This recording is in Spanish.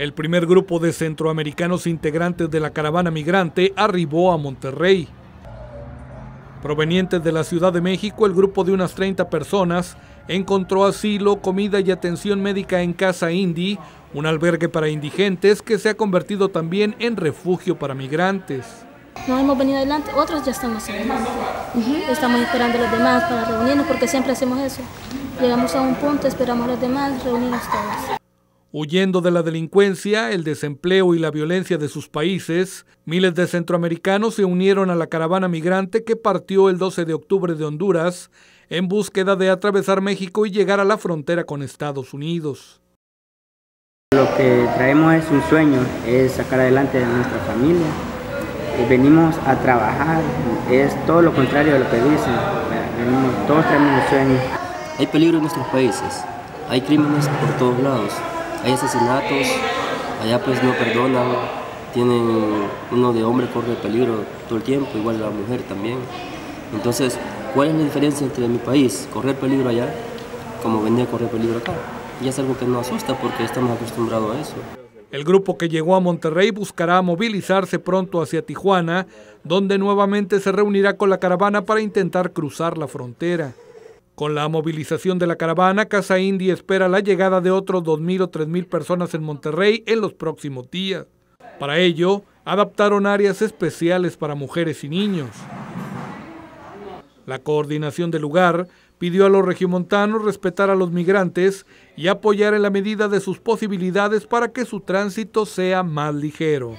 El primer grupo de centroamericanos integrantes de la caravana migrante arribó a Monterrey. Provenientes de la Ciudad de México, el grupo de unas 30 personas encontró asilo, comida y atención médica en Casa Indy, un albergue para indigentes que se ha convertido también en refugio para migrantes. No hemos venido adelante, otros ya estamos adelante. Estamos esperando a los demás para reunirnos porque siempre hacemos eso. Llegamos a un punto, esperamos a los demás, reunirnos todos. Huyendo de la delincuencia, el desempleo y la violencia de sus países, miles de centroamericanos se unieron a la caravana migrante que partió el 12 de octubre de Honduras en búsqueda de atravesar México y llegar a la frontera con Estados Unidos. Lo que traemos es un sueño, es sacar adelante a nuestra familia. venimos a trabajar, es todo lo contrario de lo que dicen. todos traemos un sueño. Hay peligro en nuestros países, hay crímenes por todos lados hay asesinatos, allá pues no perdonan, tienen uno de hombre corre peligro todo el tiempo, igual la mujer también. Entonces, ¿cuál es la diferencia entre mi país, correr peligro allá, como venía a correr peligro acá? Y es algo que nos asusta porque estamos acostumbrados a eso. El grupo que llegó a Monterrey buscará movilizarse pronto hacia Tijuana, donde nuevamente se reunirá con la caravana para intentar cruzar la frontera. Con la movilización de la caravana, Casa India espera la llegada de otros 2.000 o 3.000 personas en Monterrey en los próximos días. Para ello, adaptaron áreas especiales para mujeres y niños. La coordinación del lugar pidió a los regiomontanos respetar a los migrantes y apoyar en la medida de sus posibilidades para que su tránsito sea más ligero.